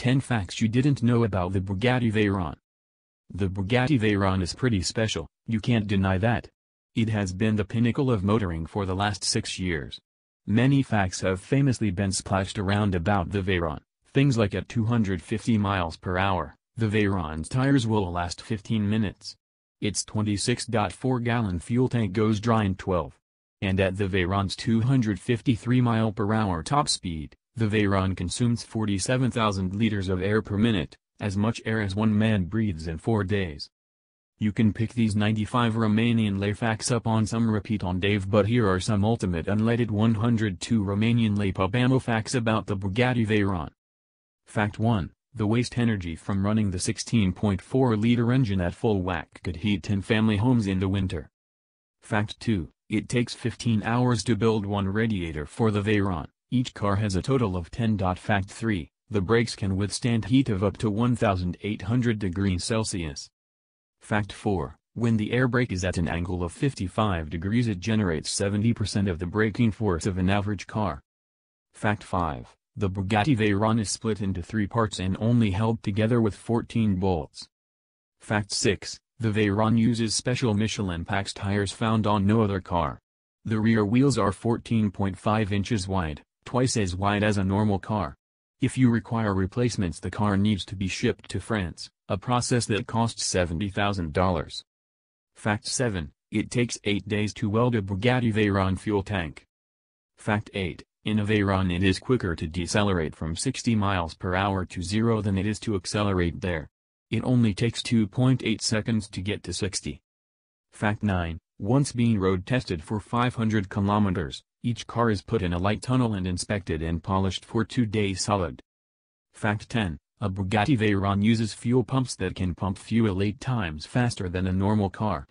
10 Facts You Didn't Know About the Bugatti Veyron The Bugatti Veyron is pretty special, you can't deny that. It has been the pinnacle of motoring for the last six years. Many facts have famously been splashed around about the Veyron, things like at 250 miles per hour, the Veyron's tires will last 15 minutes. Its 26.4-gallon fuel tank goes dry in 12. And at the Veyron's 253 mile per hour top speed, the Veyron consumes 47,000 liters of air per minute, as much air as one man breathes in four days. You can pick these 95 Romanian lei facts up on some repeat on Dave but here are some ultimate unleaded 102 Romanian lei pub ammo facts about the Bugatti Veyron. Fact 1. The waste energy from running the 16.4-liter engine at full whack could heat 10 family homes in the winter. Fact 2. It takes 15 hours to build one radiator for the Veyron. Each car has a total of 10. Fact 3. The brakes can withstand heat of up to 1800 degrees Celsius. Fact 4. When the air brake is at an angle of 55 degrees it generates 70% of the braking force of an average car. Fact 5. The Bugatti Veyron is split into three parts and only held together with 14 bolts. Fact 6. The Veyron uses special Michelin Pax tires found on no other car. The rear wheels are 14.5 inches wide, twice as wide as a normal car. If you require replacements the car needs to be shipped to France, a process that costs $70,000. Fact 7. It takes 8 days to weld a Bugatti Veyron fuel tank. Fact 8. In a Veyron it is quicker to decelerate from 60 miles per hour to zero than it is to accelerate there. It only takes 2.8 seconds to get to 60. Fact 9. Once being road tested for 500 kilometers, each car is put in a light tunnel and inspected and polished for two days solid. Fact 10. A Bugatti Veyron uses fuel pumps that can pump fuel 8 times faster than a normal car.